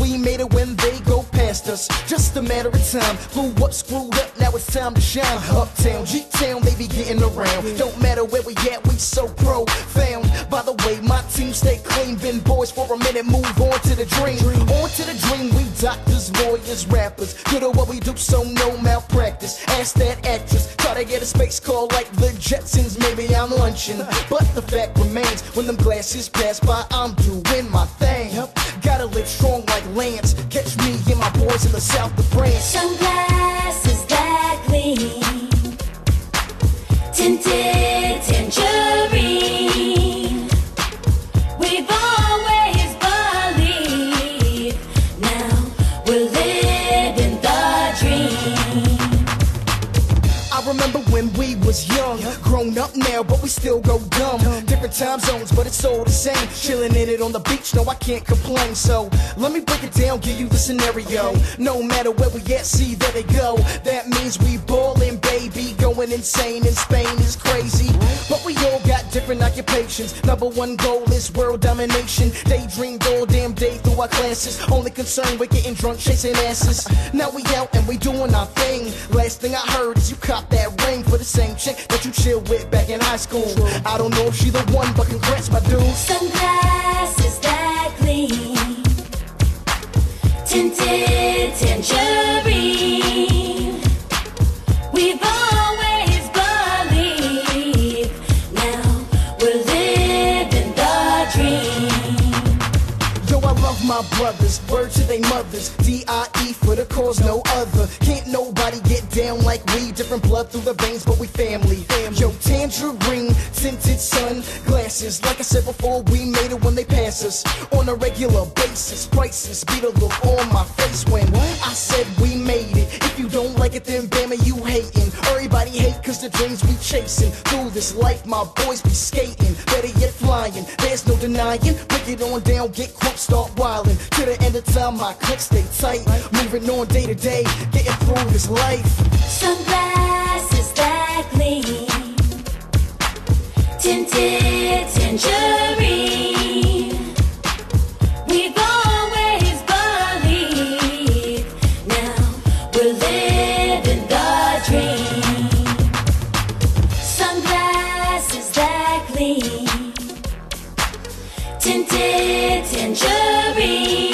we made it when they go past us. Just a matter of time. Blew up, screwed up, now it's time to shine. Uptown, G-Town, they be getting around. Don't matter where we at, we so profound. By the way, my team stay clean. Been boys for a minute, move on to the dream. On to the dream, we doctors, lawyers, rappers. Good at what we do, so no malpractice. Ask that actress, try to get a space call like the Jetsons. Maybe I'm lunching, glasses pass by, I'm doing my thing. Gotta live strong like Lance. Catch me and my boys in the south of France. Sunglasses that gleam, tinted tangerine. We've always believed, now we're living the dream. I remember when we was young, grown up now, but we still go dumb. Different time zones, but it's all the same. Chilling in it on the beach, no, I can't complain. So let me break it down, give you the scenario. No matter where we at, see there they go. That means we ballin', baby, going insane in Spain is crazy. But we all different occupations. Number one goal is world domination. Daydreamed all damn day through our classes. Only concern with getting drunk, chasing asses. Now we out and we doing our thing. Last thing I heard is you cop that ring for the same chick that you chill with back in high school. I don't know if she the one, but congrats, my dude. Sunglasses that gleam, tinted tangerine. My brothers, word to they mothers. D-I-E for the cause, no other. Can't nobody get down like we. Different blood through the veins, but we family. Yo, tangerine, tinted sunglasses. Like I said before, we made it when they pass us. On a regular basis, prices be the look on my face when I said we made it. If you don't like it, then Bama, you hating. Everybody hate cause the dreams we chasing. Through this life, my boys be skating. Better yet, flying. There's no denying. Break it on down, get crunk, start wildin'. To the end of time, my click stay tight. Moving on day to day, getting through this life. Sunglasses that gleam, tinted tangerine. We've always believed, now we're living tinted tangerine.